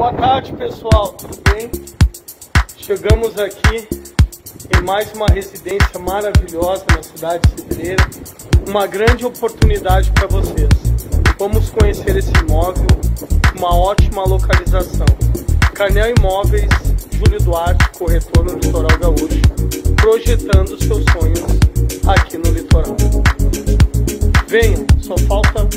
Boa tarde, pessoal. Tudo bem? Chegamos aqui em mais uma residência maravilhosa na cidade de Cidreira. Uma grande oportunidade para vocês. Vamos conhecer esse imóvel, uma ótima localização. Carnel Imóveis, Júlio Duarte, corretor no Litoral Gaúcho, projetando seus sonhos aqui no litoral. Venham, só falta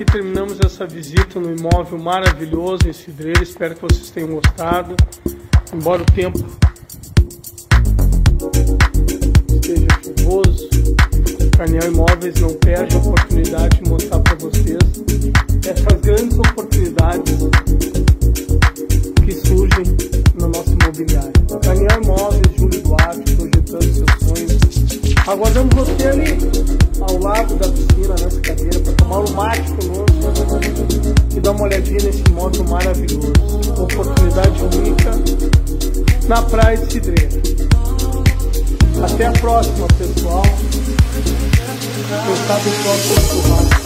você. terminamos essa visita no imóvel maravilhoso em Cidreira. Espero que vocês tenham gostado. Embora o tempo esteja chuvoso, Carneal Imóveis não perde a oportunidade de mostrar para vocês essas grandes oportunidades que surgem no nosso imobiliário. Carneal Imóveis, Júlio Duarte, projetando seus sonhos. Aguardamos você ali, ao lado da piscina, nessa cadeira, mate conosco e dar uma olhadinha nesse imóvel maravilhoso. Oportunidade única na Praia de Cidreira. Até a próxima, pessoal. Quem sabe o próximo.